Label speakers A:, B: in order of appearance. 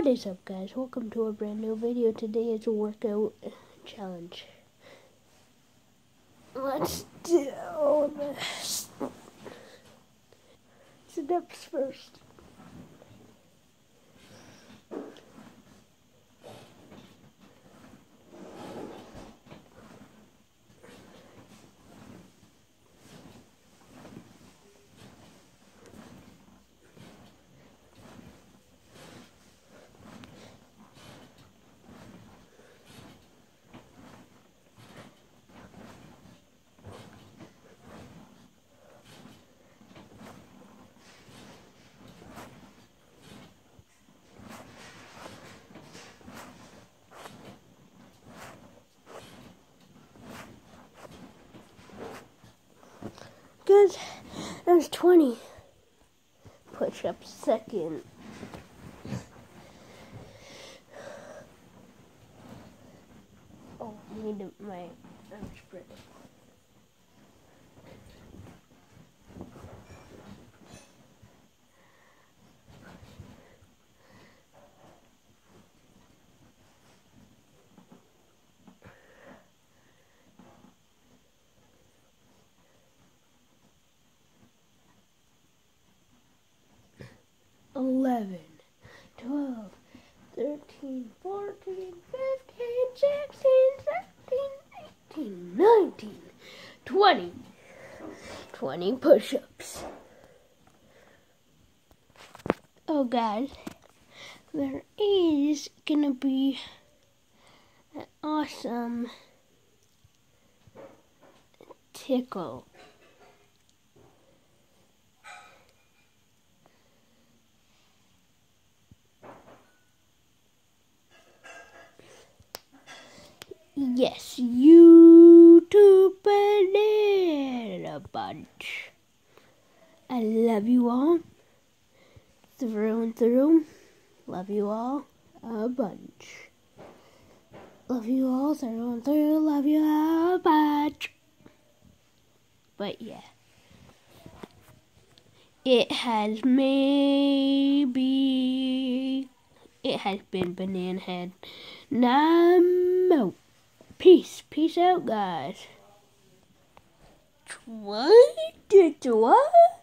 A: What is up guys? Welcome to a brand new video. Today is a workout challenge. Let's do this. Sit-ups first. good. That 20 push up second. Oh, I need to, my, I'm. 11, 12, 13, 14, 15, 16, 17, 18, 19, 20, 20 push-ups. Oh God, there is gonna be an awesome tickle Yes, YouTube Banana Bunch. I love you all. Through and through. Love you all a bunch. Love you all through and through. Love you a bunch. But yeah. It has maybe. It has been Banana Head. Namo. Peace. Peace out, guys. What? What?